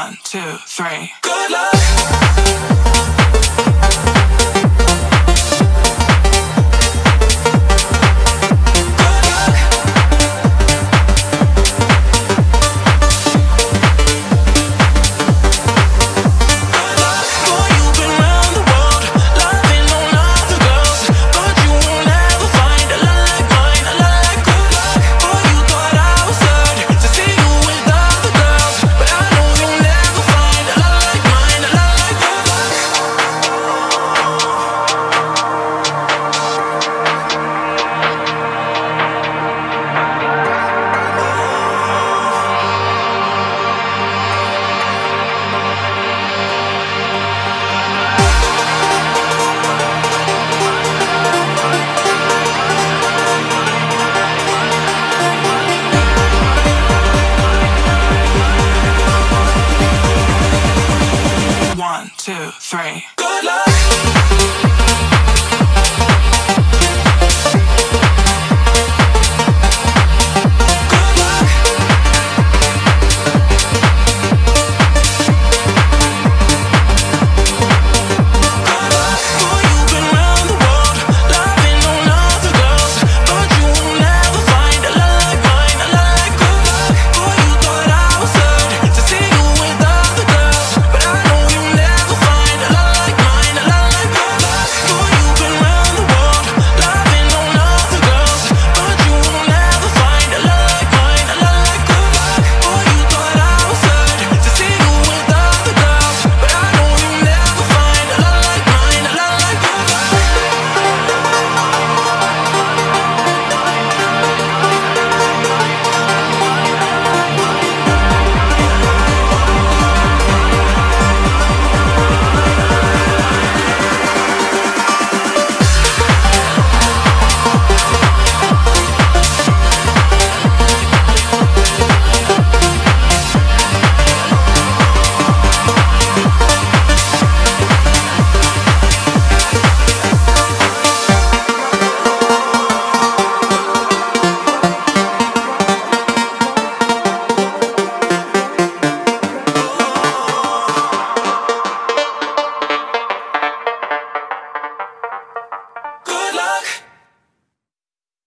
One, two, three. Good luck. One, two, three. Good luck.